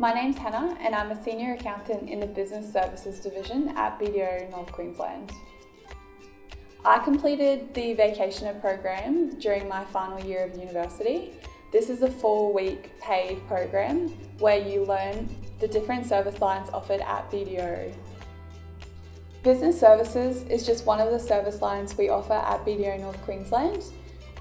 My name's Hannah and I'm a Senior Accountant in the Business Services Division at BDO North Queensland. I completed the Vacationer program during my final year of university. This is a four week paid program where you learn the different service lines offered at BDO. Business Services is just one of the service lines we offer at BDO North Queensland.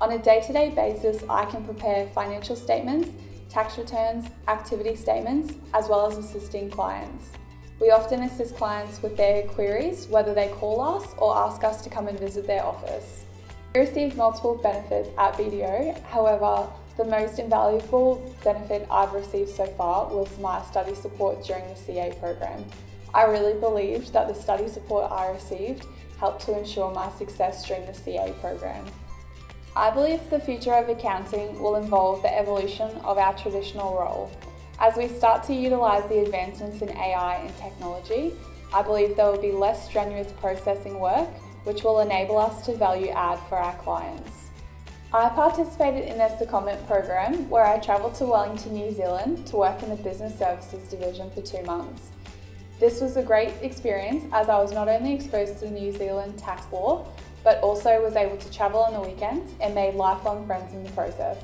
On a day to day basis, I can prepare financial statements, tax returns, activity statements, as well as assisting clients. We often assist clients with their queries, whether they call us or ask us to come and visit their office. We receive multiple benefits at BDO, however, the most invaluable benefit I've received so far was my study support during the CA program. I really believed that the study support I received helped to ensure my success during the CA program. I believe the future of accounting will involve the evolution of our traditional role. As we start to utilise the advancements in AI and technology, I believe there will be less strenuous processing work, which will enable us to value add for our clients. I participated in the secondment program where I travelled to Wellington, New Zealand to work in the Business Services Division for two months. This was a great experience as I was not only exposed to New Zealand tax law, but also was able to travel on the weekends and made lifelong friends in the process.